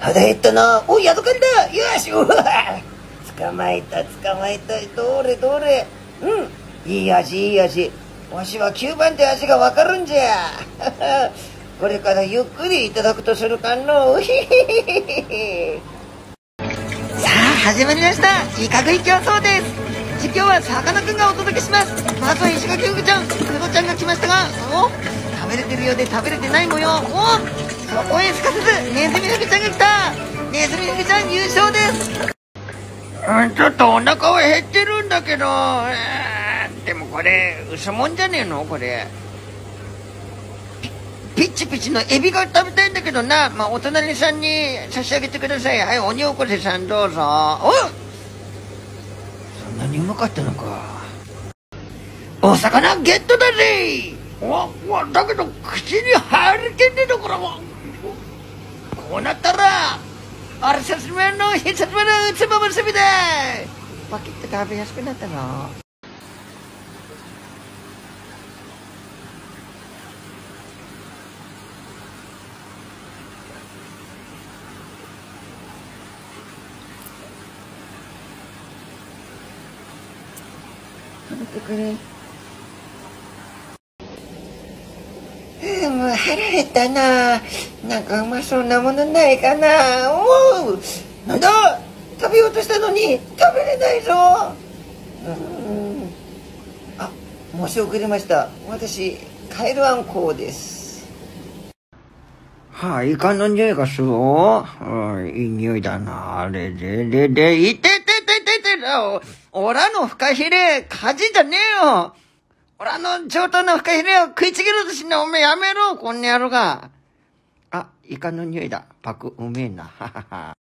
肌減ったな。おい、ヤドカリだよしうわ捕まえた、捕まえた。どれどれ。うん。いい味、いい味。わしは9番で味がわかるんじゃ。これからゆっくりいただくとするかの。う さあ始まりましたイカ食い競争です実況はさかなクンがお届けしますまずは石垣うぐちゃんクロちゃんが来ましたがお？食べれてるようで食べれてない模様お？そこへすかさずネズミフグちゃんが来たゃん優勝です。うんちょっとお腹は減ってるんだけど、えーでもこれ嘘もんじゃねえの？これ。ピピッチピチのエビが食べたいんだけどな。まあお隣さんに差し上げてください。はい鬼おこせさんどうぞ。おそんなにうまかったのか。お魚ゲットだぜ！わわだけど口に入りてんねえところも。こうなったら。あれさつまいのひさつまいのつまむすびだパキッと食べやすくなったな食べてくれ。あもう腹減ったな。なんかうまそうなものないかな。おうなんだ食べようとしたのに食べれないぞ。うん。あ、申し遅れました。私、カエルアンコウです。はい、イカの匂いがするおうんいい匂いだな。あれれれれ、いててててておおらのフカヒレ、火事じゃねえよ。俺あの上等なフカヒレを食いちぎろうとしな、おめえやめろ、こんな野郎が。あ、イカの匂いだ。パク、うめえな。ははは。